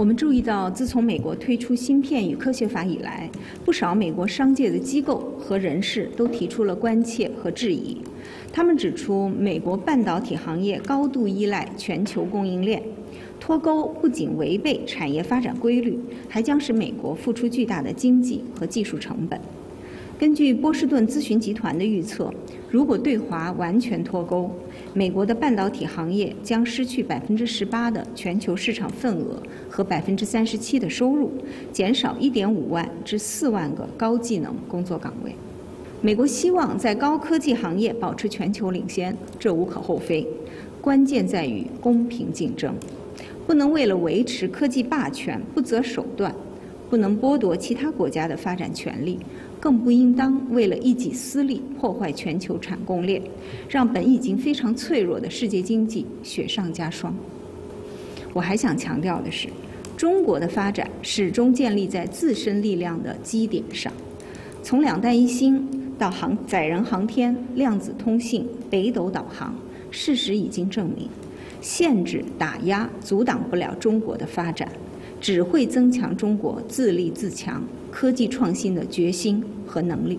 我们注意到，自从美国推出芯片与科学法以来，不少美国商界的机构和人士都提出了关切和质疑。他们指出，美国半导体行业高度依赖全球供应链，脱钩不仅违背产业发展规律，还将使美国付出巨大的经济和技术成本。根据波士顿咨询集团的预测，如果对华完全脱钩，美国的半导体行业将失去百分之十八的全球市场份额和百分之三十七的收入，减少一点五万至四万个高技能工作岗位。美国希望在高科技行业保持全球领先，这无可厚非。关键在于公平竞争，不能为了维持科技霸权不择手段，不能剥夺其他国家的发展权利。更不应当为了一己私利破坏全球产供链，让本已经非常脆弱的世界经济雪上加霜。我还想强调的是，中国的发展始终建立在自身力量的基点上。从两弹一星到航载人航天、量子通信、北斗导航，事实已经证明，限制、打压阻挡不了中国的发展。只会增强中国自立自强、科技创新的决心和能力。